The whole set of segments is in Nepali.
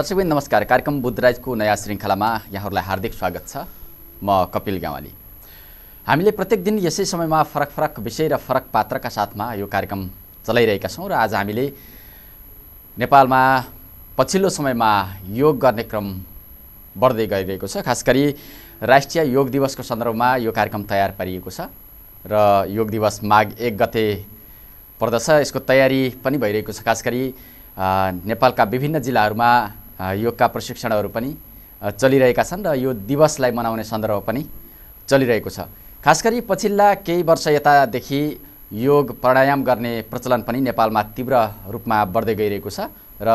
दर्शकबिन नमस्कार। कार्यक्रम बुद्धराजको नयाँ श्रृङ्खलामा यहाँहरूलाई हार्दिक स्वागत छ। म कपिल गावाली हामीले प्रत्येक दिन यसै समयमा फरक फरक विषय र फरक पात्रका साथमा यो कार्यक्रम चलाइरहेका छौँ र आज हामीले नेपालमा पछिल्लो समयमा योग गर्ने क्रम बढ्दै गइरहेको छ। खास गरी राष्ट्रिय योग दिवसको सन्दर्भमा यो कार्यक्रम तयार पारिएको छ र योग दिवस माघ एक गते पर्दछ। यसको तयारी पनि भइरहेको छ। खास गरी नेपालका विभिन्न जिल्लाहरूमा योगका प्रशिक्षणहरू पनि चलिरहेका छन् र यो दिवसलाई मनाउने सन्दर्भ पनि चलिरहेको छ। खास गरी पछिल्ला केही वर्ष यतादेखि योग प्राणायाम गर्ने प्रचलन पनि नेपालमा तीव्र रूपमा बढ्दै गइरहेको छ र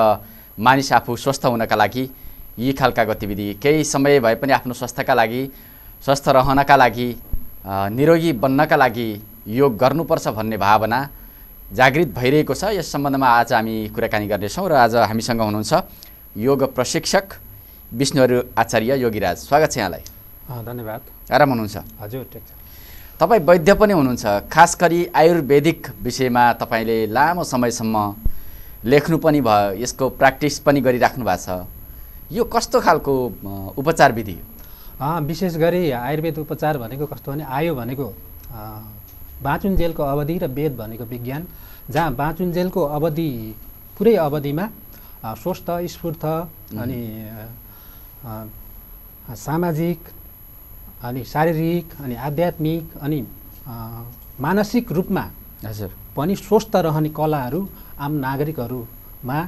मानिस आफू स्वस्थ हुनका लागि यी खालका गतिविधि केही समय भए पनि आफ्नो स्वास्थ्यका लागि स्वस्थ रहनका लागि निरोगी बन्नका लागि योग गर्नुपर्छ भन्ने भावना जागृत भइरहेको छ। यस सम्बन्धमा आज हामी कुराकानी गर्नेछौँ र आज हामीसँग हुनुहुन्छ योग प्रशिक्षक विष्णुहरू आचार्य योगीराज। स्वागत छ यहाँलाई। धन्यवाद। आराम हुनुहुन्छ? हजुर ठिक छ। तपाईँ वैद्य पनि हुनुहुन्छ। खास गरी आयुर्वेदिक विषयमा तपाईँले लामो समयसम्म लेख्नु पनि भयो यसको प्र्याक्टिस पनि गरिराख्नु भएको छ। यो कस्तो खालको उपचार विधि विशेष गरी आयुर्वेद उपचार भनेको कस्तो भने आयो भनेको बाँचुन्जेलको अवधि र वेद भनेको विज्ञान जहाँ बाँचुन्जेलको अवधि पुरै अवधिमा स्वस्थ स्फूर्त अनि सामाजिक अनि शारीरिक अनि आध्यात्मिक अनि मानसिक रूपमा हजुर। पनि स्वस्थ रहने कलाहरू आम नागरिकहरूमा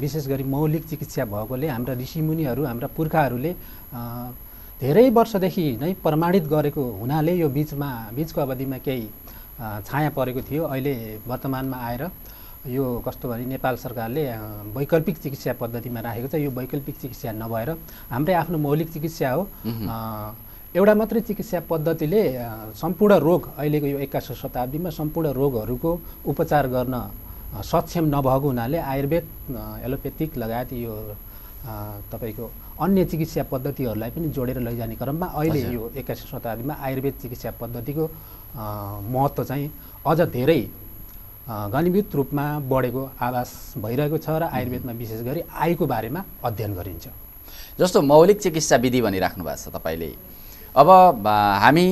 विशेष गरी मौलिक चिकित्सा भएकोले हाम्रा ऋषिमुनिहरू हाम्रा पुर्खाहरूले धेरै वर्षदेखि नै प्रमाणित गरेको हुनाले यो बिचमा बिचको अवधिमा केही छाया परेको थियो। अहिले वर्तमानमा आएर यो कस्तो भने नेपाल सरकारले वैकल्पिक चिकित्सा पद्धतिमा राखेको छ। यो वैकल्पिक चिकित्सा नभएर हाम्रै आफ्नो मौलिक चिकित्सा हो। एउटा मात्रै चिकित्सा पद्धतिले सम्पूर्ण रोग अहिलेको यो एक्काइसौँ शताब्दीमा सम्पूर्ण रोगहरूको उपचार गर्न सक्षम नभएको हुनाले आयुर्वेद एलोपेथिक लगायत यो तपाईँको अन्य चिकित्सा पद्धतिहरूलाई पनि जोडेर लैजाने क्रममा अहिले यो एक्काइसौँ शताब्दीमा आयुर्वेद चिकित्सा पद्धतिको महत्त्व चाहिँ अझ धेरै घनीभूत रूपमा बढेको आवास भइरहेको छ र आयुर्वेदमा विशेष गरी आयुको बारेमा अध्ययन गरिन्छ। जस्तो मौलिक चिकित्सा विधि भनिराख्नु भएको छ तपाईँले अब हामी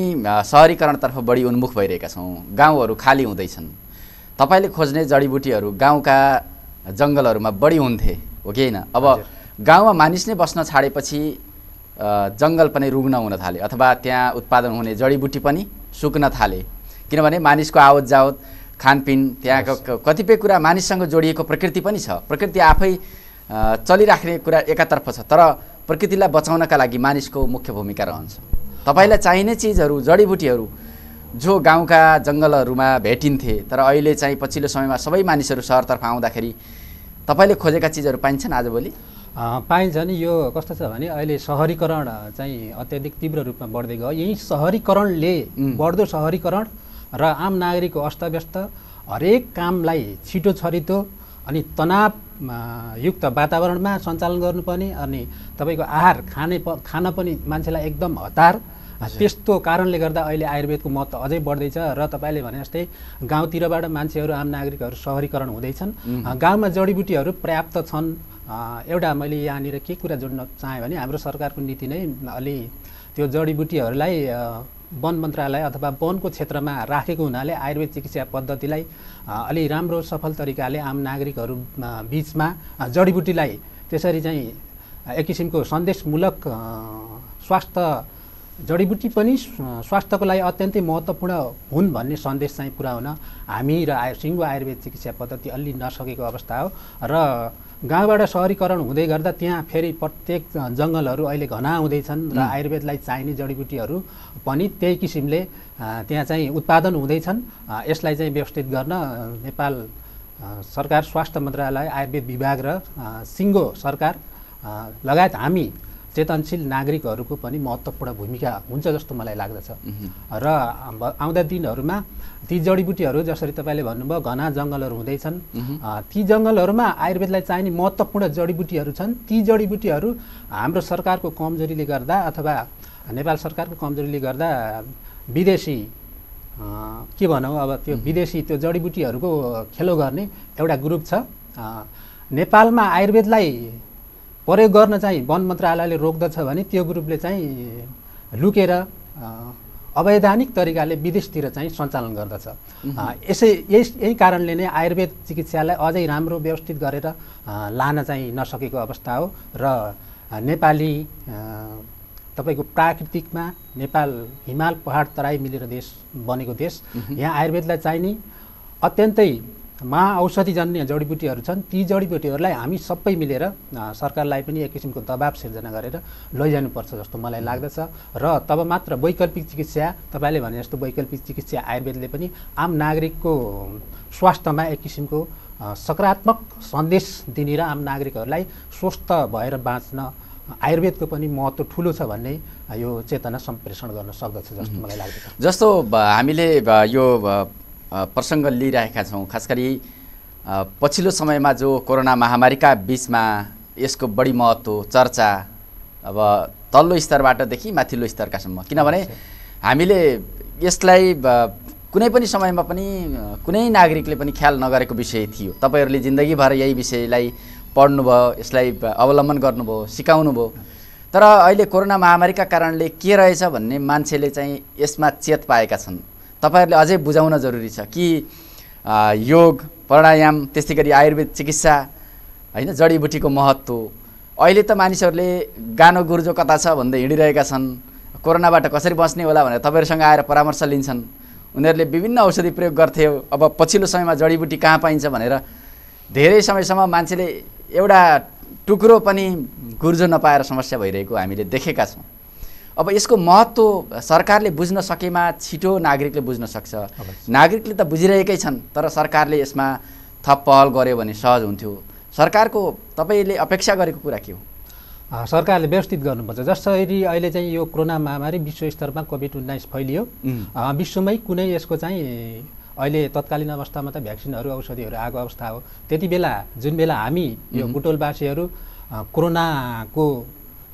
सहरीकरणतर्फ बढी उन्मुख भइरहेका छौँ गाउँहरू खाली हुँदैछन्। तपाईँले खोज्ने जडीबुटीहरू गाउँका जङ्गलहरूमा बढी हुन्थे हो कि होइन? अब गाउँमा मानिस नै बस्न छाडेपछि जङ्गल पनि रुग्न हुन थाले अथवा त्यहाँ उत्पादन हुने जडीबुटी पनि सुक्न थाले। किनभने मानिसको आवत जावत खानपिन त्यहाँको कतिपय कुरा मानिससँग जोडिएको प्रकृति पनि छ। प्रकृति आफै चलिराख्ने कुरा एकातर्फ छ तर प्रकृतिलाई बचाउनका लागि मानिसको मुख्य भूमिका रहन्छ। तपाईँलाई चाहिने चिजहरू जडीबुटीहरू जो गाउँका जङ्गलहरूमा भेटिन्थे तर अहिले चाहिँ पछिल्लो समयमा सबै मानिसहरू सहरतर्फ आउँदाखेरि तपाईँले खोजेका चिजहरू पाइन्छन् आजभोलि पाइन्छ नि। यो कस्तो छ भने अहिले सहरीकरण चाहिँ अत्याधिक तीव्र रूपमा बढ्दै गयो। यही सहरीकरणले बढ्दो सहरीकरण र आम नागरिकको अस्तव्यस्त हरेक कामलाई छिटो छरितो अनि तनाव युक्त वातावरणमा सञ्चालन गर्नुपर्ने अनि तपाईँको आहार खाने प खान पनि मान्छेलाई एकदम हतार। त्यस्तो कारणले गर्दा अहिले आयुर्वेदको महत्त्व अझै बढ्दैछ र तपाईँले भने जस्तै गाउँतिरबाट मान्छेहरू आम नागरिकहरू सहरीकरण हुँदैछन्। गाउँमा जडीबुटीहरू पर्याप्त छन्। एउटा मैले यहाँनिर के कुरा जोड्न चाहेँ भने हाम्रो सरकारको नीति नै अलि त्यो जडीबुटीहरूलाई वन मन्त्रालय अथवा वनको क्षेत्रमा राखेको हुनाले आयुर्वेद चिकित्सा पद्धतिलाई अलि राम्रो सफल तरिकाले आम नागरिकहरू बिचमा जडीबुटीलाई त्यसरी चाहिँ एक किसिमको सन्देशमूलक स्वास्थ्य जडीबुटी पनि स्वास्थ्यको लागि अत्यन्तै महत्त्वपूर्ण हुन् भन्ने सन्देश चाहिँ पुर्याउन हामी र आयु सिङ्गो आयुर्वेद चिकित्सा पद्धति अलि नसकेको अवस्था हो। र गाउँबाट सहरीकरण हुँदै गर्दा त्यहाँ फेरि प्रत्येक जङ्गलहरू अहिले घना हुँदैछन् र आयुर्वेदलाई चाहिने जडीबुटीहरू पनि त्यही किसिमले त्यहाँ चाहिँ उत्पादन हुँदैछन्। यसलाई चाहिँ व्यवस्थित गर्न नेपाल सरकार स्वास्थ्य मन्त्रालय आयुर्वेद विभाग र सिङ्गो सरकार लगायत हामी चेतनशील नागरिकहरूको पनि महत्त्वपूर्ण भूमिका हुन्छ जस्तो मलाई लाग्दछ। र आउँदा दिनहरूमा ती जडीबुटीहरू जसरी तपाईँले भन्नुभयो घना जङ्गलहरू हुँदैछन्। ती जङ्गलहरूमा आयुर्वेदलाई चाहिने महत्त्वपूर्ण जडीबुटीहरू छन्। ती जडीबुटीहरू हाम्रो सरकारको कमजोरीले गर्दा अथवा नेपाल सरकारको कमजोरीले गर्दा विदेशी के भनौँ अब त्यो विदेशी त्यो जडीबुटीहरूको खेलो गर्ने एउटा ग्रुप छ। नेपालमा आयुर्वेदलाई प्रयोग गर्न चाहिँ वन मन्त्रालयले रोक्दछ भने त्यो ग्रुपले चाहिँ लुकेर अवैधानिक तरिकाले विदेशतिर चाहिँ सञ्चालन गर्दछ। यसै यही यही कारणले नै आयुर्वेद चिकित्सालाई अझै राम्रो व्यवस्थित गरेर लान चाहिँ नसकेको अवस्था हो र नेपाली तपाईँको प्राकृतिकमा नेपाल हिमाल पहाड तराई मिलेर देश बनेको देश। यहाँ आयुर्वेदलाई चाहिने अत्यन्तै महाऔषधिजन्य जडीबुटीहरू छन् ती जडीबुटीहरूलाई हामी सबै मिलेर सरकारलाई पनि एक किसिमको दबाब सिर्जना गरेर लैजानुपर्छ जस्तो मलाई लाग्दछ। र तब मात्र वैकल्पिक चिकित्सा तपाईँले भने जस्तो वैकल्पिक चिकित्सा आयुर्वेदले पनि आम नागरिकको स्वास्थ्यमा एक किसिमको सकारात्मक सन्देश दिने र आम नागरिकहरूलाई स्वस्थ भएर बाँच्न आयुर्वेदको पनि महत्त्व ठुलो छ भन्ने यो चेतना सम्प्रेषण गर्न सक्दछ जस्तो मलाई लाग्दछ। जस्तो हामीले यो प्रसङ्ग लिइरहेका छौँ। खास गरी पछिल्लो समयमा जो कोरोना महामारीका बिचमा यसको बढी महत्त्व चर्चा अब तल्लो स्तरबाटदेखि माथिल्लो स्तरकासम्म। किनभने हामीले यसलाई कुनै पनि समयमा पनि कुनै नागरिकले पनि ख्याल नगरेको विषय थियो। तपाईँहरूले जिन्दगीभर यही विषयलाई पढ्नुभयो यसलाई अवलम्बन गर्नुभयो सिकाउनु भयो तर अहिले कोरोना महामारीका कारणले के रहेछ भन्ने मान्छेले चाहिँ यसमा चेत पाएका छन्। तपाईँहरूले अझै बुझाउन जरुरी छ कि योग प्राणायाम त्यस्तै गरी आयुर्वेद चिकित्सा होइन जडीबुटीको महत्त्व। अहिले त मानिसहरूले गानो गुर्जो कता छ भन्दै हिँडिरहेका छन्। कोरोनाबाट कसरी बस्ने होला भनेर तपाईँहरूसँग आएर परामर्श लिन्छन्। उनीहरूले विभिन्न औषधि प्रयोग गर्थे। अब पछिल्लो समयमा जडीबुटी कहाँ पाइन्छ भनेर धेरै समयसम्म मान्छेले एउटा टुक्रो पनि गुर्जो नपाएर समस्या भइरहेको हामीले देखेका छौँ। अब यसको महत्त्व सरकारले बुझ्न सकेमा छिटो नागरिकले बुझ्न सक्छ। नागरिकले त बुझिरहेकै छन् तर सरकारले यसमा थप पहल गर्यो भने सहज हुन्थ्यो। सरकारको तपाईँले अपेक्षा गरेको कुरा के हो? सरकारले व्यवस्थित गर्नुपर्छ। जसरी अहिले चाहिँ यो कोरोना महामारी विश्व स्तरमा कोभिड उन्नाइस फैलियो विश्वमै कुनै यसको चाहिँ अहिले तत्कालीन अवस्थामा त भ्याक्सिनहरू औषधिहरू आएको अवस्था हो। त्यति बेला जुन बेला हामी यो बुटोलवासीहरू कोरोनाको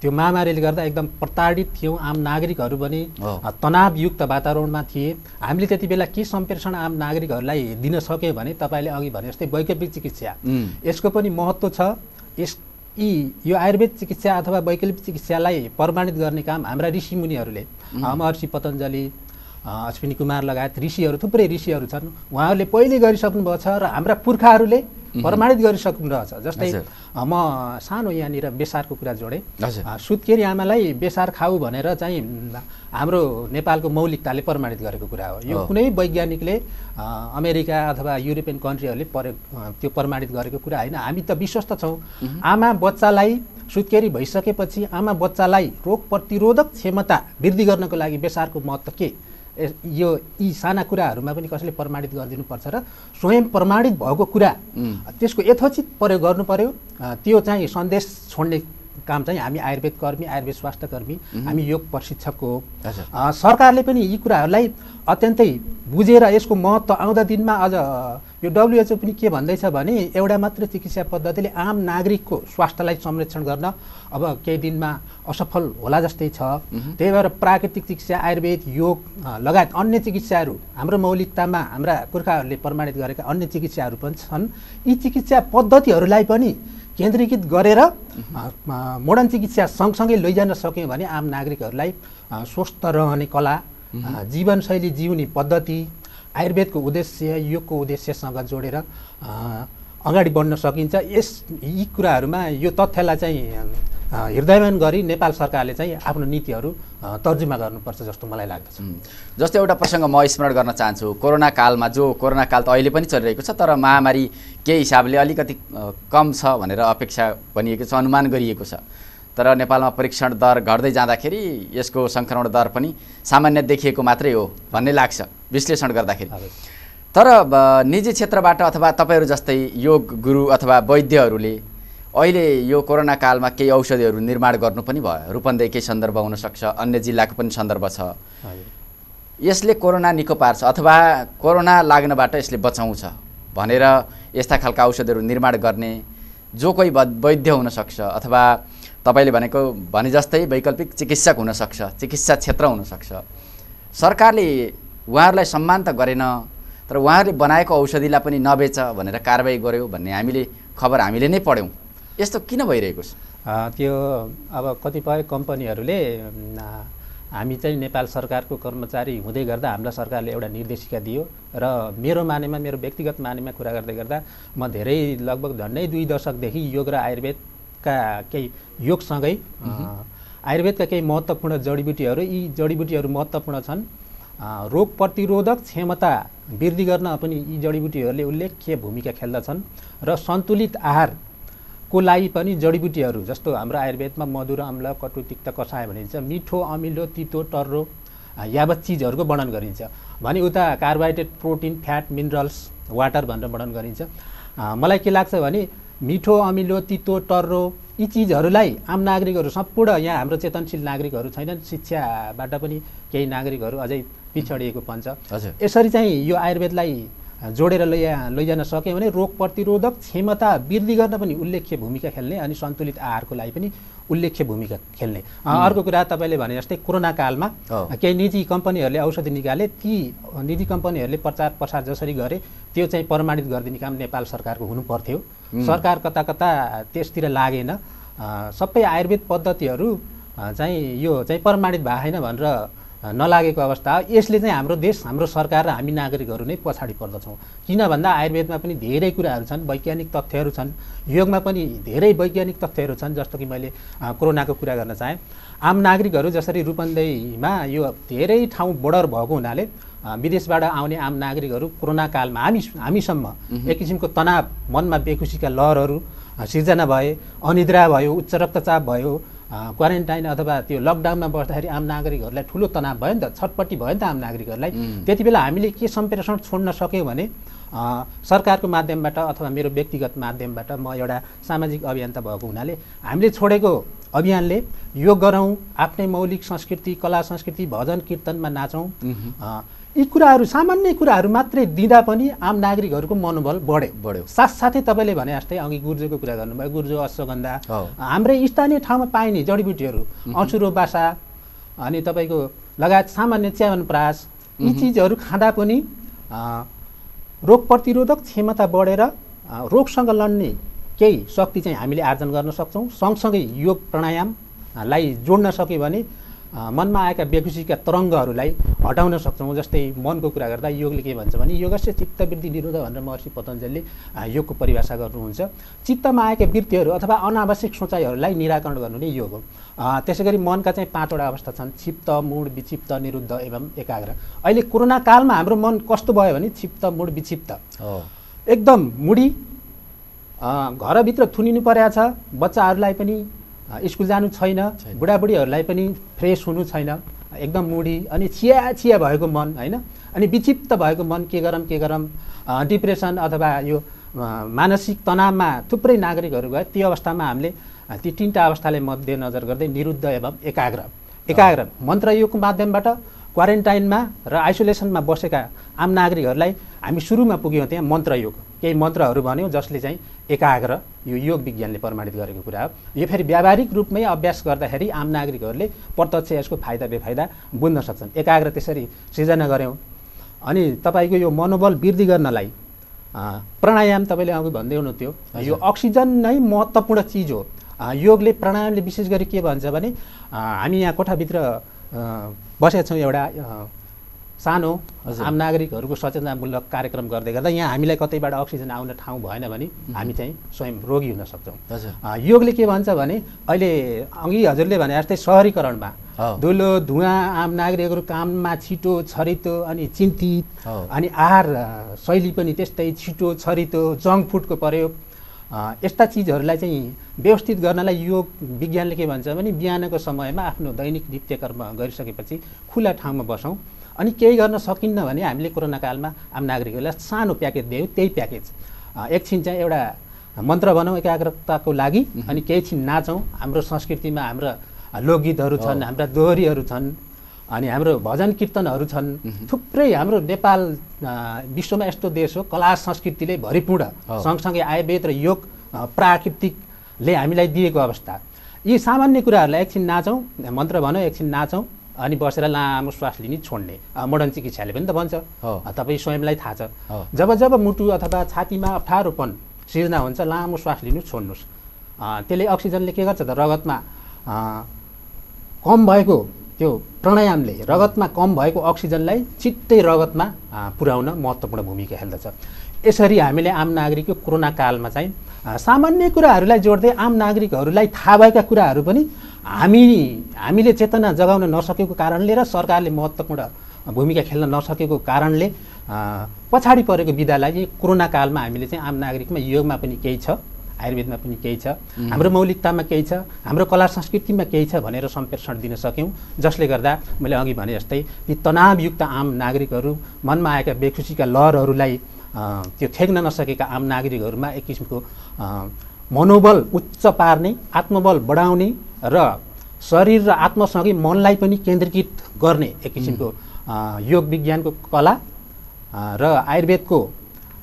त्यो महामारीले गर्दा एकदम प्रताडित थियौँ आम नागरिकहरू पनि। तनावयुक्त वातावरणमा थिए। हामीले त्यति बेला के सम्प्रेषण आम नागरिकहरूलाई दिन सक्यौँ भने तपाईँले अघि भने जस्तै वैकल्पिक चिकित्सा. यसको पनि महत्त्व छ। यस यी यो आयुर्वेद चिकित्सा अथवा वैकल्पिक चिकित्सालाई प्रमाणित गर्ने काम हाम्रा ऋषिमुनिहरूले महर्षि पतञ्जली अश्विनी कुमार लगायत ऋषिहरू थुप्रै ऋषिहरू छन्। उहाँहरूले पहिले गरिसक्नुभएको छ र हाम्रा पुर्खाहरूले प्रमाणित गरिसक्नु रहेछ। जस्तै म सानो यहाँनिर बेसारको कुरा जोडेँ। सुत्केरी आमालाई बेसार खाऊ भनेर चाहिँ हाम्रो नेपालको मौलिकताले प्रमाणित गरेको कुरा हो। यो। कुनै वैज्ञानिकले अमेरिका अथवा युरोपियन कन्ट्रीहरूले प्रयोग त्यो प्रमाणित गरेको कुरा होइन। हामी त विश्वस्त छौँ। आमा बच्चालाई सुत्केरी भइसकेपछि आमा बच्चालाई रोग प्रतिरोधक क्षमता वृद्धि गर्नको लागि बेसारको महत्त्व के? यो यी साना कुराहरूमा पनि कसैले प्रमाणित गरिदिनुपर्छ र स्वयं प्रमाणित भएको कुरा. त्यसको यथोचित प्रयोग गर्नु पर्यो त्यो चाहिँ सन्देश छोड्ने काम चाहिँ हामी आयुर्वेद कर्मी आयुर्वेद स्वास्थ्य कर्मी हामी योग प्रशिक्षकको हो। सरकारले पनि यी कुराहरूलाई अत्यन्तै बुझेर यसको महत्त्व आउँदा दिनमा अझ यो डब्लुएचओ पनि के भन्दैछ भने एउटा मात्र चिकित्सा पद्धतिले आम नागरिकको स्वास्थ्यलाई संरक्षण गर्न अब केही दिनमा असफल होला जस्तै छ। त्यही भएर प्राकृतिक चिकित्सा आयुर्वेद योग लगायत अन्य चिकित्साहरू हाम्रो मौलिकतामा हाम्रा पुर्खाहरूले प्रमाणित गरेका अन्य चिकित्साहरू पनि छन्। यी चिकित्सा पद्धतिहरूलाई पनि केन्द्रीकृत गरेर मोडर्न चिकित्सा सँगसँगै लैजान सक्यौँ भने आम नागरिकहरूलाई स्वस्थ रहने कला जीवनशैली जिउने पद्धति आयुर्वेदको उद्देश्य योगको उद्देश्यसँग जोडेर अगाडि बढ्न सकिन्छ। यस यी कुराहरूमा यो तथ्यलाई चाहिँ हृदयमान गरी नेपाल सरकारले चाहिँ आफ्नो नीतिहरू तर्जुमा गर्नुपर्छ जस्तो मलाई लाग्दछ. जस्तो एउटा प्रसङ्ग म स्मरण गर्न चाहन्छु। कोरोना कालमा जो कोरोना काल त अहिले पनि चलिरहेको छ तर महामारी केही हिसाबले अलिकति कम छ भनेर अपेक्षा भनिएको छ अनुमान गरिएको छ। तर नेपालमा परीक्षण दर घट्दै जाँदाखेरि यसको सङ्क्रमण दर पनि सामान्य देखिएको मात्रै हो भन्ने लाग्छ विश्लेषण गर्दाखेरि। तर निजी क्षेत्रबाट अथवा तपाईँहरू जस्तै योग गुरु अथवा वैद्यहरूले अहिले यो कोरोना कालमा केही औषधिहरू निर्माण गर्नु पनि भयो। रूपन्देही केही सन्दर्भ हुनसक्छ अन्य जिल्लाको पनि सन्दर्भ छ। यसले कोरोना निको पार्छ अथवा कोरोना लाग्नबाट यसले बचाउँछ भनेर यस्ता खालका औषधहरू निर्माण गर्ने जो कोही वैद्य हुनसक्छ अथवा तपाईँले भनेको भने जस्तै वैकल्पिक चिकित्सक हुनसक्छ चिकित्सा क्षेत्र हुनसक्छ। सरकारले उहाँहरूलाई सम्मान त गरेन तर उहाँहरूले बनाएको औषधिलाई पनि नबेच भनेर कारवाही गर्यो भन्ने हामीले खबर हामीले नै पढ्यौँ। यस्तो किन भइरहेको छ? त्यो अब कतिपय कम्पनीहरूले हामी चाहिँ नेपाल सरकारको कर्मचारी हुँदै गर्दा हामीलाई सरकारले एउटा निर्देशिका दियो र मेरो मानेमा मेरो व्यक्तिगत मानेमा कुरा गर्दै गर्दा म धेरै लगभग झन्डै दुई दशकदेखि योग र आयुर्वेदका केही योगसँगै आयुर्वेदका केही महत्त्वपूर्ण जडीबुटीहरू यी जडीबुटीहरू महत्त्वपूर्ण छन्। रोग प्रतिरोधक क्षमता वृद्धि गर्न पनि यी जडीबुटीहरूले उल्लेख्य भूमिका खेल्दछन् र सन्तुलित आहार को लागि पनि जडीबुटीहरू जस्तो हाम्रो आयुर्वेदमा मधुर अम्ल कटु तिक्त कषाय भनिन्छ मिठो अमिलो तितो टर्रो यावत चिजहरूको वर्णन गरिन्छ। भने उता carbohydrate protein fat minerals water भनेर वर्णन गरिन्छ। मलाई के लाग्छ भने मिठो अमिलो तितो टर्रो यी चिजहरूलाई आम नागरिकहरू सम्पूर्ण यहाँ हाम्रो चेतनशील नागरिकहरू छैनन्। शिक्षाबाट पनि केही नागरिकहरू अझै पिछडिएको पन्छ यसरी चाहिँ यो आयुर्वेदलाई जोडेर लैया लैजान सक्यो भने रोग प्रतिरोधक क्षमता वृद्धि गर्न पनि उल्लेख्य भूमिका खेल्ने अनि सन्तुलित आहारको लागि पनि उल्लेख्य भूमिका खेल्ने। अर्को कुरा तपाईँले भने जस्तै कोरोना कालमा। केही निजी कम्पनीहरूले औषधि निकाले ती निजी कम्पनीहरूले प्रचार प्रसार जसरी गरे त्यो चाहिँ प्रमाणित गरिदिने काम नेपाल सरकारको हुनु पर्थ्यो। सरकार कता कता त्यसतिर लागेन। सबै आयुर्वेद पद्धतिहरू चाहिँ यो चाहिँ प्रमाणित भएको छैन भनेर नलागेको अवस्था। यसले चाहिँ हाम्रो देश हाम्रो सरकार र हामी नागरिकहरू नै पछाडि पर्दछौँ। किन भन्दा आयुर्वेदमा पनि धेरै कुराहरू छन् वैज्ञानिक तथ्यहरू छन्। योगमा पनि धेरै वैज्ञानिक तथ्यहरू छन् जस्तो कि मैले कोरोनाको कुरा गर्न चाहेँ। आम नागरिकहरू जसरी रूपन्देहीमा यो धेरै ठाउँ बोर्डर भएको हुनाले विदेशबाट आउने आम नागरिकहरू कोरोना कालमा हामी हामीसम्म एक किसिमको तनाव मनमा बेखुसीका लहरहरू सिर्जना भए अनिद्रा भयो उच्च रक्तचाप भयो क्वारेन्टाइन अथवा त्यो लकडाउनमा बस्दाखेरि आम नागरिकहरूलाई ठुलो तनाव भयो नि त छटपट्टि भयो नि त आम नागरिकहरूलाई। त्यति बेला हामीले के सम्प्रेषण छोड्न सक्यौँ भने सरकारको माध्यमबाट अथवा मेरो व्यक्तिगत माध्यमबाट म एउटा सामाजिक अभियन्ता भएको हुनाले हामीले छोडेको अभियानले योग गरौँ आफ्नै मौलिक संस्कृति कला संस्कृति भजन कीर्तनमा नाचौँ। यी कुराहरू सामान्य कुराहरू मात्रै दिँदा पनि आम नागरिकहरूको मनोबल बढ्यो बढ्यो। साथसाथै तपाईँले भने जस्तै अघि गुर्जोको कुरा गर्नुभयो गुर्जो अश्वगन्धा। हाम्रै स्थानीय ठाउँमा पाइने जडीबुटीहरू अँचुरो बासा अनि तपाईँको लगायत सामान्य च्यावनप्रास यी चिजहरू खाँदा पनि रोग प्रतिरोधक क्षमता बढेर रोगसँग लड्ने केही शक्ति चाहिँ हामीले आर्जन गर्न सक्छौँ सँगसँगै योग प्राणायामलाई जोड्न सक्यो भने मनमा आएका बेखुसीका तरङ्गहरूलाई हटाउन सक्छौँ जस्तै मनको कुरा गर्दा योगले के भन्छ भने योगस्य चित्तवृत्ति निरोध भनेर महर्षि पतञ्जलले योगको परिभाषा गर्नुहुन्छ। चित्तमा आएका वृत्तिहरू अथवा अनावश्यक सोचाइहरूलाई निराकरण गर्नु नै योग हो। त्यसै गरी मनका चाहिँ पाँचवटा अवस्था छन् क्षिप्त मूड विक्षिप्त निरुद्ध एवं एकाग्र। अहिले कोरोना कालमा हाम्रो मन कस्तो भयो भने क्षिप्त मूड विक्षिप्त। एकदम मुडी घरभित्र थुनिनु परेको छ बच्चाहरूलाई पनि स्कुल जानु छैन। बुढाबुढीहरूलाई पनि फ्रेस हुनु छैन एकदम मुडी अनि चिया चिया भएको मन होइन? अनि विक्षिप्त भएको मन के गरौँ के गरौँ डिप्रेसन अथवा यो मानसिक तनावमा थुप्रै नागरिकहरू गए त्यो अवस्थामा हामीले ती तिनवटा अवस्थालाई मध्यनजर गर्दै निरुद्ध एवं एकाग्र। एकाग्र। मन्त्रयोगको माध्यमबाट क्वारेन्टाइनमा र आइसोलेसनमा बसेका आम नागरिकहरूलाई हामी सुरुमा पुग्यौँ त्यहाँ मन्त्रयोग। केही मन्त्रहरू भन्यौँ जसले चाहिँ एकाग्र यो योग विज्ञानले प्रमाणित गरेको कुरा हो। यो फेरि व्यावहारिक रूपमै अभ्यास गर्दाखेरि आम नागरिकहरूले प्रत्यक्ष यसको फाइदा बेफाइदा बुझ्न सक्छन्। एकाग्र त्यसरी सृजना गऱ्यौँ। अनि तपाईँको यो मनोबल वृद्धि गर्नलाई प्राणायाम तपाईँले अघि भन्दै हुनुहुन्थ्यो। यो अक्सिजन नै महत्त्वपूर्ण चिज हो। योगले प्राणायामले विशेष गरी के भन्छ भने हामी यहाँ कोठाभित्र बसेका छौँ एउटा सानो आम नागरिकहरूको सचेतनामूलक कार्यक्रम गर्दै गर्दा यहाँ हामीलाई कतैबाट अक्सिजन आउन ठाउँ भएन भने हामी चाहिँ स्वयं रोगी हुन सक्छौँ। योगले के भन्छ भने अहिले अघि हजुरले भने जस्तै सहरीकरणमा। धुलो धुवाँ आम नागरिकहरू काममा छिटो छरितो अनि चिन्तित। अनि आहार शैली पनि त्यस्तै छिटो छरितो जङ्क फुडको प्रयोग। यस्ता चिजहरूलाई चाहिँ व्यवस्थित गर्नलाई योग विज्ञानले के भन्छ भने बिहानको समयमा आफ्नो दैनिक नित्यकर्म गरिसकेपछि खुला ठाउँमा बसौँ। अनि केही गर्न सकिन्न भने हामीले कोरोना कालमा आम नागरिकहरूलाई सानो प्याकेज दियौँ त्यही प्याकेज। एकछिन चाहिँ एउटा मन्त्र भनौँ एकाग्रताको लागि। अनि केही छिन नाचौँ। हाम्रो संस्कृतिमा हाम्रा लोकगीतहरू छन् हाम्रा दोहोरीहरू छन् अनि हाम्रो भजन कीर्तनहरू छन्। थुप्रै हाम्रो नेपाल विश्वमा यस्तो देश हो कला संस्कृतिले भरिपूर्ण। सँगसँगै आयुर्वेद र योग प्राकृतिकले हामीलाई दिएको अवस्था। यी सामान्य कुराहरूलाई एकछिन नाचौँ मन्त्र भनौँ एकछिन नाचौँ। अनि बसेर लामो श्वास लिने छोड्ने। मोडर्न चिकित्साले पनि त भन्छ। तपाईँ स्वयंलाई थाहा छ। जब जब मुटु अथवा छातीमा अप्ठ्यारोपन सिर्जना हुन्छ लामो श्वास लिनु छोड्नुहोस्। त्यसले अक्सिजनले के गर्छ त रगतमा कम भएको त्यो प्राणायामले रगतमा कम भएको अक्सिजनलाई छिट्टै रगतमा पुर्याउन महत्त्वपूर्ण भूमिका खेल्दछ। यसरी हामीले आम नागरिकको कोरोना कालमा चाहिँ सामान्य कुराहरूलाई जोड्दै आम नागरिकहरूलाई थाहा भएका कुराहरू पनि हामी हामीले चेतना जगाउन नसकेको कारणले र सरकारले महत्त्वपूर्ण भूमिका खेल्न नसकेको कारणले पछाडि परेको विधालाई चाहिँ कोरोना कालमा हामीले चाहिँ आम नागरिकमा योगमा पनि केही छ आयुर्वेदमा पनि केही छ हाम्रो मौलिकतामा केही छ हाम्रो कला संस्कृतिमा केही छ भनेर सम्प्रेषण दिन सक्यौँ। जसले गर्दा मैले अघि भने जस्तै ती तनावयुक्त आम नागरिकहरू मनमा आएका बेखुसीका लहरहरूलाई त्यो थेग्न नसकेका आम नागरिकहरूमा एक किसिमको मनोबल उच्च पार्ने आत्मबल बढाउने र शरीर र आत्मसँगै मनलाई पनि केन्द्रीकृत गर्ने एक किसिमको योग विज्ञानको कला र आयुर्वेदको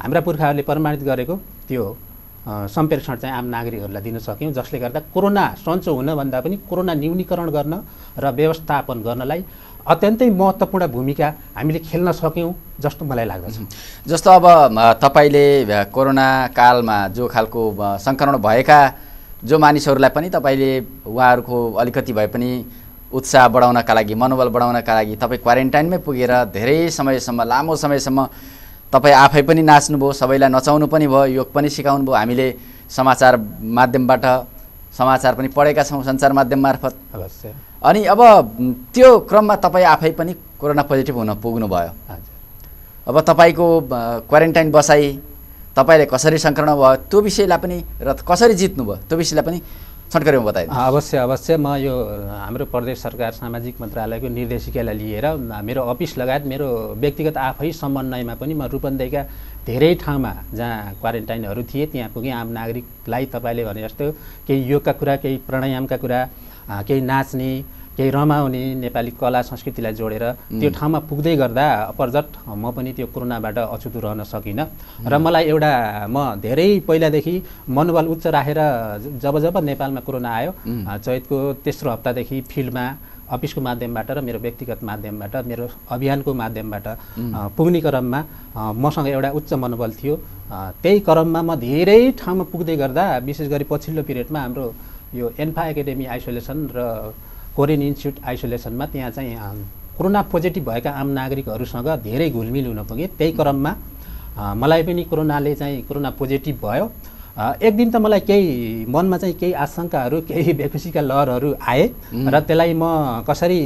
हाम्रा पुर्खाहरूले प्रमाणित गरेको त्यो सम्प्रेषण चाहिँ आम नागरिकहरूलाई दिन सक्यौँ जसले गर्दा कोरोना सन्चो हुनभन्दा पनि कोरोना न्यूनीकरण गर्न र व्यवस्थापन गर्नलाई अत्यन्तै महत्त्वपूर्ण भूमिका हामीले खेल्न सक्यौँ जस्तो मलाई लाग्दछ। जस्तो अब तपाईँले कोरोना कालमा जो खालको सङ्क्रमण भएका जो मानिसहरूलाई पनि तपाईँले उहाँहरूको अलिकति भए पनि उत्साह बढाउनका लागि मनोबल बढाउनका लागि तपाईँ क्वारेन्टाइनमै पुगेर धेरै समयसम्म लामो समयसम्म तपाईँ आफै पनि नाच्नुभयो सबैलाई नचाउनु पनि भयो योग पनि सिकाउनु भयो। हामीले समाचार माध्यमबाट समाचार पनि पढेका छौँ सञ्चार माध्यम मार्फत। अवश्य अनि अब त्यो क्रममा तपाईँ आफै पनि कोरोना पोजिटिभ हुन पुग्नुभयो। अब तपाईँको क्वारेन्टाइन बसाइ तपाईँले कसरी सङ्क्रमण भयो त्यो विषयलाई पनि र कसरी जित्नुभयो त्यो विषयलाई पनि छटकरीमा बताइदिनु अवश्य अवश्य म यो हाम्रो प्रदेश सरकार सामाजिक मन्त्रालयको निर्देशिकालाई लिएर मेरो अफिस लगायत मेरो व्यक्तिगत आफै समन्वयमा पनि म रूपन्देहीका धेरै ठाउँमा जहाँ क्वारेन्टाइनहरू थिए त्यहाँ पुगेँ। आम नागरिकलाई तपाईँले भने जस्तो केही योगका कुरा केही प्राणायामका कुरा केही नाच्ने केही रमाउने नेपाली कला संस्कृतिलाई जोडेर त्यो ठाउँमा पुग्दै गर्दा अपरजट म पनि त्यो कोरोनाबाट अछुतो रहन सकिनँ। र मलाई एउटा म धेरै पहिलादेखि मनोबल उच्च राखेर जब जब नेपालमा कोरोना आयो चैतको तेस्रो हप्तादेखि फिल्डमा अफिसको माध्यमबाट र मेरो व्यक्तिगत माध्यमबाट मेरो अभियानको माध्यमबाट पुग्ने क्रममा मसँग एउटा उच्च मनोबल थियो। त्यही क्रममा म धेरै ठाउँमा पुग्दै गर्दा विशेष गरी पछिल्लो पिरियडमा हाम्रो यो एन्फा एकाडेमी आइसोलेसन र कोरियन इन्स्टिच्युट आइसोलेसनमा त्यहाँ चाहिँ कोरोना पोजिटिभ भएका आम नागरिकहरूसँग धेरै घुलमिल हुन पुगेँ। त्यही क्रममा मलाई पनि कोरोनाले चाहिँ कोरोना पोजिटिभ भयो। एक दिन त मलाई केही मनमा चाहिँ केही आशङ्काहरू केही बेखुसीका लहरहरू आए र त्यसलाई म कसरी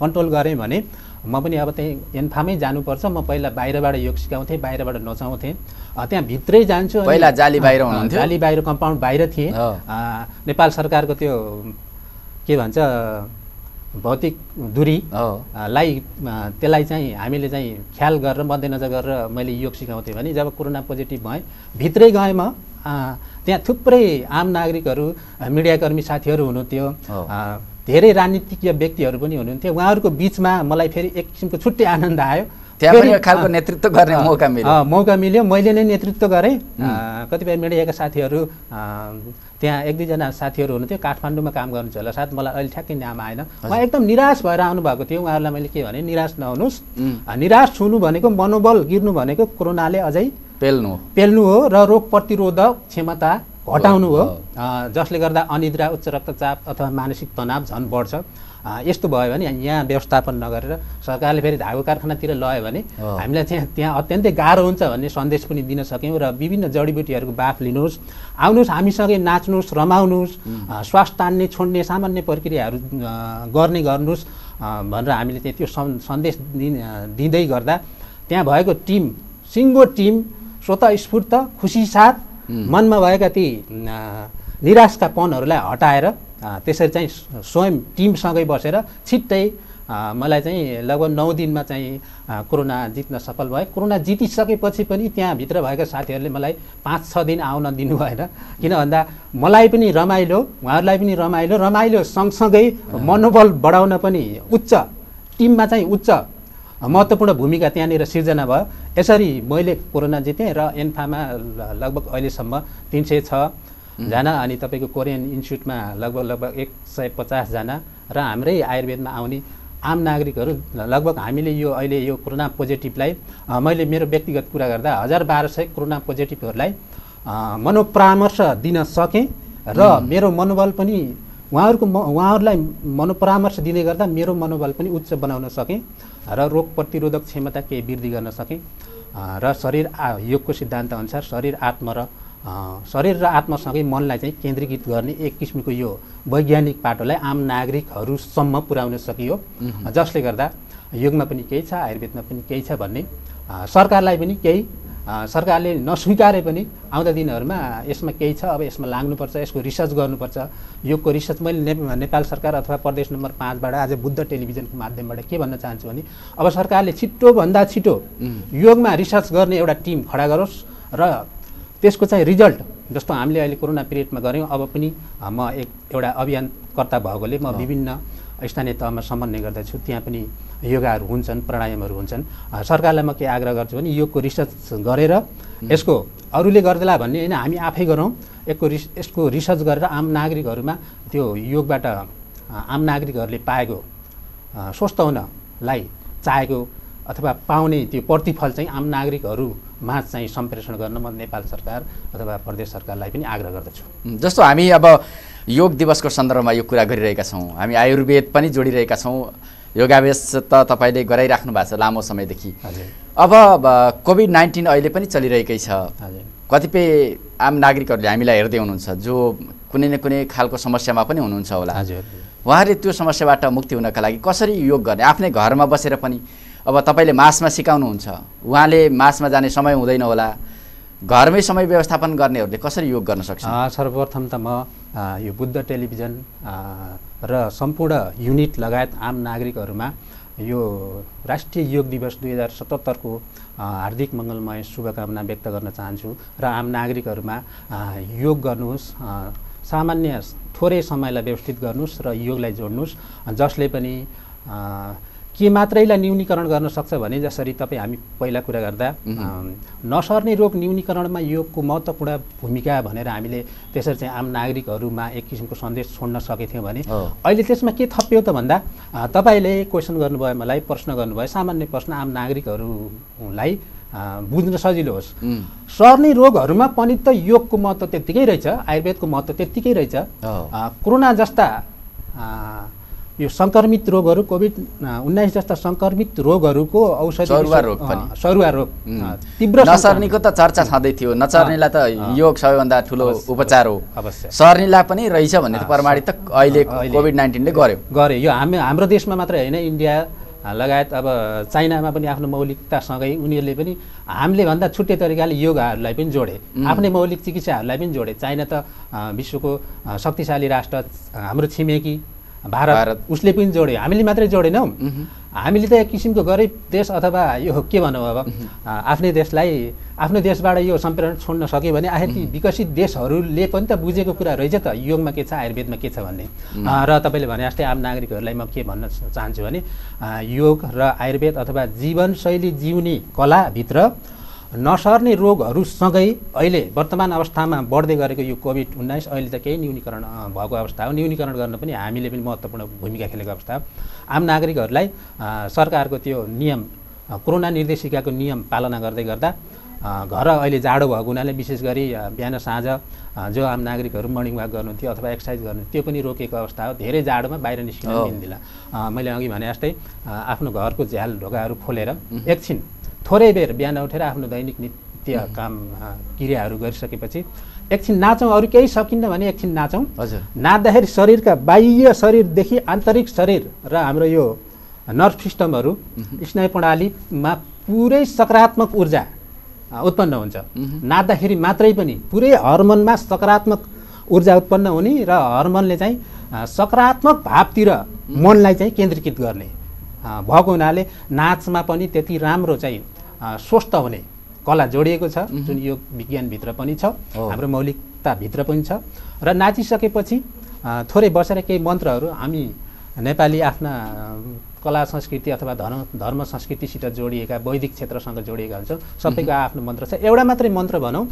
कन्ट्रोल गरेँ भने म पनि अब त्यहीँ एन्फामै जानुपर्छ। म पहिला बाहिरबाट योग सिकाउँथेँ बाहिरबाट नचाउँथेँ। त्यहाँ भित्रै जान्छु पहिला जाली बाहिर? जाली बाहिर कम्पाउन्ड बाहिर थिएँ। नेपाल सरकारको त्यो के भन्छ भौतिक दूरी लाई त्यसलाई चाहिँ हामीले चाहिँ ख्याल गरेर मध्यनजर गरेर मैले योग सिकाउँथेँ भने जब कोरोना पोजिटिभ भएँ भित्रै गएँ म त्यहाँ थुप्रै आम नागरिकहरू मिडियाकर्मी साथीहरू हुनुहुन्थ्यो धेरै राजनीतिज्ञ व्यक्तिहरू पनि हुनुहुन्थ्यो। उहाँहरूको बिचमा मलाई फेरि एक किसिमको छुट्टै आनन्द आयो। खालको नेतृत्व गर्ने मौका मिल्यो। मौका मिल्यो। मैले नै नेतृत्व गरेँ। कतिपय मिडियाका साथीहरू त्यहाँ एक दुईजना साथीहरू हुनुहुन्थ्यो काठमाडौँमा काम गर्नुहुन्छ होला। सायद मलाई अहिले ठ्याक्कै नाम आएन। उहाँ एकदम निराश भएर आउनुभएको थियो। उहाँहरूलाई मैले के भने निराश नहुनुहोस्। निराश हुनु भनेको मनोबल गिर्नु भनेको कोरोनाले अझै पेल्नु पेल्नु हो र रोग प्रतिरोधक क्षमता घटाउनु हो। जसले गर्दा अनिद्रा उच्च रक्तचाप अथवा मानसिक तनाव झन् बढ्छ। यस्तो भयो भने यहाँ व्यवस्थापन नगरेर सरकारले फेरि धागो कारखानातिर लयो भने। हामीलाई त्यहाँ त्यहाँ अत्यन्तै गाह्रो हुन्छ भन्ने सन्देश पनि दिन सक्यौँ र विभिन्न जडीबुटीहरूको बाफ लिनुहोस् आउनुहोस् हामीसँगै नाच्नुहोस् रमाउनुहोस् श्वास तान्ने छोड्ने सामान्य प्रक्रियाहरू गर्ने गर्नुहोस् भनेर हामीले त्यो सन्- सन्देश दिँदै गर्दा त्यहाँ भएको टिम सिङ्गो टिम स्वतः स्फूर्त खुसी साथ मनमा भएका ती निराशका पनहरूलाई हटाएर त्यसरी चाहिँ स्वयं टिमसँगै बसेर छिट्टै मलाई चाहिँ लगभग नौ दिनमा चाहिँ कोरोना जित्न सफल भए। कोरोना जितिसकेपछि पनि त्यहाँभित्र भएका साथीहरूले मलाई पाँच छ दिन आउन दिनु भएन। किन भन्दा मलाई पनि रमाइलो उहाँहरूलाई पनि रमाइलो रमाइलो सँगसँगै मनोबल बढाउन पनि उच्च टिममा चाहिँ उच्च महत्त्वपूर्ण भूमिका त्यहाँनिर सिर्जना भयो। यसरी मैले कोरोना जितेँ र एन्फामा लगभग अहिलेसम्म तिन सय छजना अनि तपाईँको कोरियन इन्स्टिच्युटमा लगभग लगभग एक सय पचासजना र हाम्रै आयुर्वेदमा आउने आम नागरिकहरू लगभग हामीले यो अहिले यो कोरोना पोजिटिभलाई मैले मेरो व्यक्तिगत कुरा गर्दा हजार बाह्र सय कोरोना पोजिटिभहरूलाई मनोपरामर्श दिन सकेँ र मेरो मनोबल पनि उहाँहरूको म उहाँहरूलाई मनोपरामर्श दिँदै गर्दा मेरो मनोबल पनि उच्च बनाउन सकेँ र रोग प्रतिरोधक क्षमता केही वृद्धि गर्न सकेँ। र शरीर आ योगको सिद्धान्त अनुसार शरीर आत्मा र शरीर र आत्मासँगै मनलाई चाहिँ केन्द्रीकृत गर्ने एक किसिमको यो वैज्ञानिक पाटोलाई आम नागरिकहरूसम्म पुर्याउन सकियो। जसले गर्दा योगमा पनि केही छ आयुर्वेदमा पनि केही छ भन्ने। सरकारलाई पनि केही सरकारले नस्वीकारे पनि आउँदा दिनहरूमा यसमा केही छ अब यसमा लाग्नुपर्छ यसको रिसर्च गर्नुपर्छ। योगको रिसर्च मैले ने नेपाल सरकार अथवा प्रदेश नम्बर पाँचबाट आज बुद्ध टेलिभिजनको माध्यमबाट के भन्न चाहन्छु भने अब सरकारले छिटोभन्दा छिटो योगमा रिसर्च गर्ने एउटा टिम खडा गरोस् र त्यसको चाहिँ रिजल्ट जस्तो हामीले अहिले कोरोना पिरियडमा गऱ्यौँ अब पनि म एक एउटा अभियानकर्ता भएकोले म विभिन्न स्थानीय तहमा समन्वय गर्दछु। त्यहाँ पनि योगाहरू हुन्छन् प्राणायामहरू हुन्छन्। सरकारलाई म के आग्रह गर्छु भने योगको रिसर्च गरेर यसको अरूले गर्दैला भन्ने होइन हामी आफै गरौँ। यसको रिस यसको रिसर्च गरेर आम नागरिकहरूमा त्यो योगबाट आम नागरिकहरूले पाएको स्वस्थ हुनलाई चाहेको अथवा पाउने त्यो प्रतिफल चाहिँ आम नागरिकहरूमा चाहिँ सम्प्रेषण गर्न म नेपाल सरकार अथवा प्रदेश सरकारलाई पनि आग्रह गर्दछु। जस्तो हामी अब योग दिवसको सन्दर्भमा यो कुरा गरिरहेका छौँ हामी आयुर्वेद पनि जोडिरहेका छौँ। योगाभ्यास त तपाईँले गराइराख्नु भएको छ लामो समयदेखि। अब कोभिड नाइन्टिन अहिले पनि चलिरहेकै छ। कतिपय आम नागरिकहरूले हामीलाई हेर्दै हुनुहुन्छ जो कुनै न कुनै खालको समस्यामा पनि हुनुहुन्छ होला। हजुर। उहाँहरूले त्यो समस्याबाट मुक्ति हुनका लागि कसरी योग गर्ने? आफ्नै घरमा बसेर पनि अब तपाईँले मासमा सिकाउनुहुन्छ। उहाँले मासमा जाने समय हुँदैन होला। घरमै समय व्यवस्थापन गर्नेहरूले कसरी योग गर्न सक्छ? सर्वप्रथम त म यो बुद्ध टेलिभिजन र सम्पूर्ण युनिट लगायत आम नागरिकहरूमा यो राष्ट्रिय योग दिवस दुई हजार सतहत्तरको हार्दिक मङ्गलमय शुभकामना व्यक्त गर्न चाहन्छु र आम नागरिकहरूमा योग गर्नुहोस् सामान्य थोरै समयलाई व्यवस्थित गर्नुहोस् र योगलाई जोड्नुहोस् जसले पनि के मात्रैलाई न्यूनीकरण गर्न सक्छ भने जसरी तपाईँ हामी पहिला कुरा गर्दा नसर्ने रोग न्यूनीकरणमा योगको महत्त्वपूर्ण भूमिका भनेर हामीले त्यसरी चाहिँ आम नागरिकहरूमा एक किसिमको सन्देश छोड्न सकेको थियौँ भने। अहिले त्यसमा के थपियो त भन्दा तपाईँले क्वेसन गर्नुभयो मलाई प्रश्न गर्नुभयो सामान्य प्रश्न आम नागरिकहरूलाई बुझ्न सजिलो होस्। सर्ने रोगहरूमा पनि त योगको महत्त्व त्यत्तिकै रहेछ आयुर्वेदको महत्त्व त्यत्तिकै रहेछ। कोरोना जस्ता यो सङ्क्रमित रोगहरू कोभिड उन्नाइस जस्ता सङ्क्रमित रोगहरूको औषधि सरुवा रोग तीव्र नसर्नेको त चर्चा छँदै थियो। नचर्नेलाई त योग सबैभन्दा ठुलो उपचार हो। अवश्य। सर्नेलाई पनि रहेछ भन्ने प्रमाणित त अहिले कोभिड नाइन्टिनले गर्यो। गरे यो हामी हाम्रो देशमा मात्रै होइन इन्डिया लगायत अब चाइनामा पनि आफ्नो मौलिकतासँगै उनीहरूले पनि हामीले भन्दा छुट्टै तरिकाले योगाहरूलाई पनि जोडे। आफ्नै मौलिक चिकित्साहरूलाई पनि जोडे। चाइना त विश्वको शक्तिशाली राष्ट्र हाम्रो छिमेकी। भारत, भारत। उसले पनि जोड्यो। हामीले मात्रै जोडेनौँ। हामीले त एक किसिमको गरिब देश अथवा यो के भनौँ अब? आफ्नै देशलाई आफ्नो देशबाट यो सम्प्रेरण छोड्न सक्यो भने आखिर ती विकसित देशहरूले पनि त बुझेको कुरा रहेछ त। योगमा के छ आयुर्वेदमा के छ भन्ने। र तपाईँले भने जस्तै आम नागरिकहरूलाई म के भन्न चाहन्छु भने योग र आयुर्वेद अथवा जीवनशैली जिउने कलाभित्र नसर्ने रोगहरूसँगै अहिले वर्तमान अवस्थामा बढ्दै गरेको यो कोभिड उन्नाइस अहिले त केही न्यूनीकरण भएको अवस्था हो। न्यूनीकरण गर्न पनि हामीले पनि महत्त्वपूर्ण भूमिका खेलेको अवस्था हो। आम नागरिकहरूलाई सरकारको त्यो नियम कोरोना निर्देशिकाको नियम पालना गर्दै गर्दा घर अहिले जाडो भएको हुनाले विशेष गरी बिहान साँझ जो आम नागरिकहरू मर्निङ वाक गर्नुहुन्थ्यो अथवा एक्सर्साइज गर्नु त्यो पनि रोकेको अवस्था हो। धेरै जाडोमा बाहिर निस्किन अ, मैले अघि भने जस्तै आफ्नो घरको झ्याल ढोकाहरू खोलेर एकछिन थोरै बेर बिहान उठेर आफ्नो दैनिक नित्य काम क्रियाहरू गरिसकेपछि एकछिन नाचौँ अरू केही सकिन्न भने एकछिन नाचौँ। हजुर। नाच्दाखेरि शरीरका बाह्य शरीरदेखि आन्तरिक शरीर र हाम्रो यो नर्भ सिस्टमहरू स्नायु प्रणालीमा पुरै सकारात्मक ऊर्जा उत्पन्न हुन्छ। नाच्दाखेरि मात्रै पनि पुरै हर्मोनमा सकारात्मक ऊर्जा उत्पन्न हुने र हर्मोनले चाहिँ सकारात्मक भावतिर मनलाई चाहिँ केन्द्रीकृत गर्ने। भएको हुनाले नाचमा पनि त्यति राम्रो चाहिँ स्वस्थ हुने कला जोडिएको छ जुन यो विज्ञानभित्र पनि छ। हाम्रो मौलिकताभित्र पनि छ। र नाचिसकेपछि थोरै बसेर केही मन्त्रहरू हामी नेपाली आफ्ना कला संस्कृति अथवा धर्म धर्म संस्कृतिसित जोडिएका वैदिक क्षेत्रसँग जोडिएका हुन्छौँ। सबैको आफ्नो मन्त्र छ। एउटा मात्रै मन्त्र भनौँ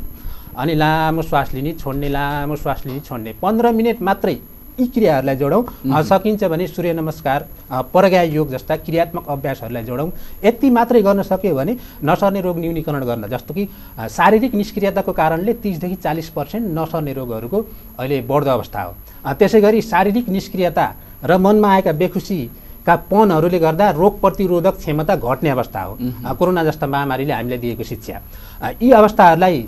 अनि लामो श्वास लिने छोड्ने लामो श्वास लिने छोड्ने। पन्ध्र मिनट मात्रै यी क्रियाहरूलाई जोडौँ। सकिन्छ भने सूर्य नमस्कार प्रज्ञा योग जस्ता क्रियात्मक अभ्यासहरूलाई जोडौँ। यति मात्रै गर्न सक्यो भने नसर्ने रोग न्यूनीकरण गर्न जस्तो कि शारीरिक निष्क्रियताको कारणले तिसदेखि चालिस पर्सेन्ट नसर्ने रोगहरूको अहिले बढ्दो अवस्था हो। त्यसै गरी शारीरिक निष्क्रियता र मनमा आएका बेखुसीका पनहरूले गर्दा रोग प्रतिरोधक क्षमता घट्ने अवस्था हो। कोरोना जस्ता महामारीले हामीलाई दिएको शिक्षा। यी अवस्थाहरूलाई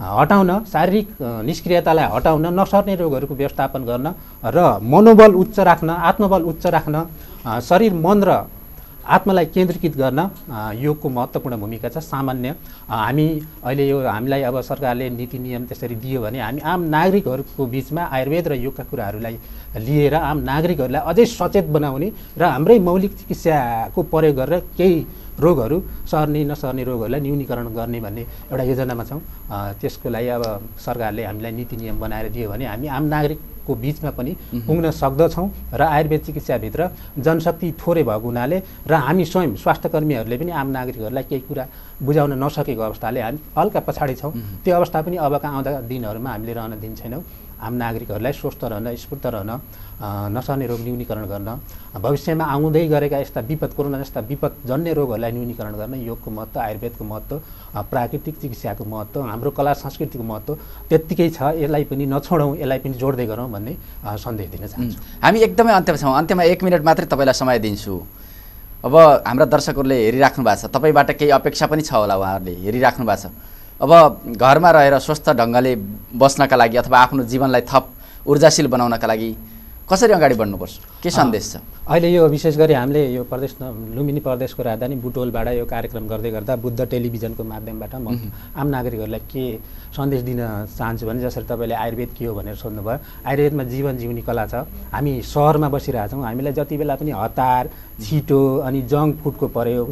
हटाउन शारीरिक निष्क्रियतालाई हटाउन नसर्ने रोगहरूको व्यवस्थापन गर्न र मनोबल उच्च राख्न आत्मबल उच्च राख्न शरीर मन र आत्मालाई केन्द्रीकृत गर्न योगको महत्त्वपूर्ण भूमिका छ। सामान्य हामी अहिले यो हामीलाई अब सरकारले नीति नियम त्यसरी दियो भने हामी आम नागरिकहरूको बिचमा आयुर्वेद र योगका कुराहरूलाई लिएर आम नागरिकहरूलाई अझै सचेत बनाउने र हाम्रै मौलिक चिकित्साको प्रयोग गरेर केही रोगहरू सर्ने नसर्ने रोगहरूलाई न्यूनीकरण गर्ने भन्ने एउटा योजनामा छौँ। त्यसको लागि अब सरकारले हामीलाई नीति नियम बनाएर दियो भने हामी आम नागरिकको बिचमा पनि पुग्न सक्दछौँ र आयुर्वेद चिकित्साभित्र जनशक्ति थोरै भएको हुनाले र हामी स्वयं स्वास्थ्यकर्मीहरूले पनि आम नागरिकहरूलाई केही कुरा बुझाउन नसकेको अवस्थाले हामी हल्का पछाडि छौँ। त्यो अवस्था पनि अबका आउँदा दिनहरूमा हामीले रहन दिन्छैनौँ। आम नागरिकहरूलाई स्वस्थ रहन स्फूर्त रहन नसर्ने रोग न्यूनीकरण गर्न भविष्यमा आउँदै गरेका यस्ता विपद कोरोना जस्ता विपद जन्य रोगहरूलाई न्यूनीकरण गर्न योगको महत्त्व आयुर्वेदको महत्त्व प्राकृतिक चिकित्साको महत्त्व हाम्रो कला संस्कृतिको महत्त्व त्यत्तिकै छ। यसलाई पनि नछोडौँ यसलाई पनि जोड्दै गरौँ भन्ने सन्देश दिन चाहन्छु। हामी एकदमै अन्त्यमा छौँ। अन्त्यमा एक मिनट मात्रै तपाईँलाई समय दिन्छु। अब हाम्रा दर्शकहरूले हेरिराख्नु भएको छ। तपाईँबाट केही अपेक्षा पनि छ होला उहाँहरूले। हेरिराख्नु भएको छ। अब घरमा रहेर स्वस्थ ढङ्गले बस्नका लागि अथवा आफ्नो जीवनलाई थप ऊर्जाशील बनाउनका लागि कसरी अगाडि बढ्नुपर्छ? के सन्देश छ? अहिले यो विशेष गरी हामीले यो प्रदेश लुम्बिनी प्रदेशको राजधानी बुटोलबाट यो कार्यक्रम गर्दै गर्दा बुद्ध टेलिभिजनको माध्यमबाट म आम नागरिकहरूलाई के सन्देश दिन चाहन्छु भने जसरी तपाईँले आयुर्वेद के हो भनेर सोध्नुभयो आयुर्वेदमा जीवन जिउने कला छ। हामी सहरमा बसिरहेछौँ हामीलाई जति बेला पनि हतार छिटो अनि जङ्क फुडको प्रयोग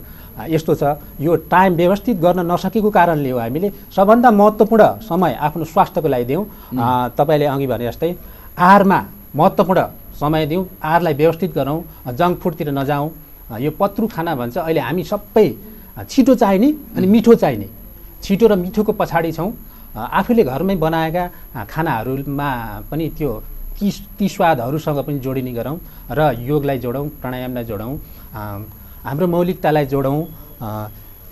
यस्तो छ। यो टाइम व्यवस्थित गर्न नसकेको कारणले हो हामीले सबभन्दा महत्त्वपूर्ण समय आफ्नो स्वास्थ्यको लागि दिउँ तपाईँले अघि भने जस्तै आहारमा महत्त्वपूर्ण समय दिउँ आहारलाई व्यवस्थित गरौँ जङ्क फुडतिर नजाउँ। यो पत्रु खाना भन्छ अहिले हामी सबै छिटो चाहिने अनि मिठो चाहिने। छिटो र मिठोको पछाडि छौँ। आफूले घरमै बनाएका खानाहरूमा पनि त्यो ती ती स्वादहरूसँग पनि जोडिने गरौँ र योगलाई जोडौँ प्राणायामलाई जोडौँ। हाम्रो मौलिकतालाई जोडौँ।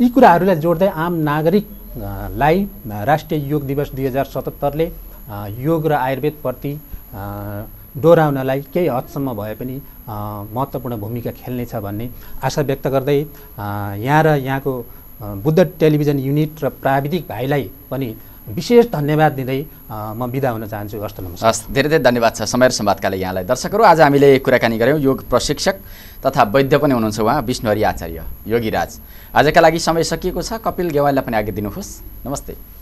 यी कुराहरूलाई जोड्दै आम नागरिकलाई राष्ट्रिय योग दिवस दुई हजार सतहत्तरले योग र आयुर्वेदप्रति डोराउनलाई केही हदसम्म भए पनि महत्त्वपूर्ण भूमिका खेल्नेछ भन्ने आशा व्यक्त गर्दै यहाँ र यहाँको बुद्ध टेलिभिजन युनिट र प्राविधिक भाइलाई पनि विशेष धन्यवाद दिँदै म बिदा हुन चाहन्छु। हस्त नमस्कार। हस् धेरै धेरै धन्यवाद छ समय र सम्वादकाले यहाँलाई। दर्शकहरू आज हामीले कुराकानी गऱ्यौँ। योग प्रशिक्षक तथा वैद्य पनि हुनुहुन्छ उहाँ विष्णुहरि आचार्य योगीराज। आजका लागि समय सकिएको छ। कपिल गेवाललाई पनि आगे दिनुहोस्। नमस्ते।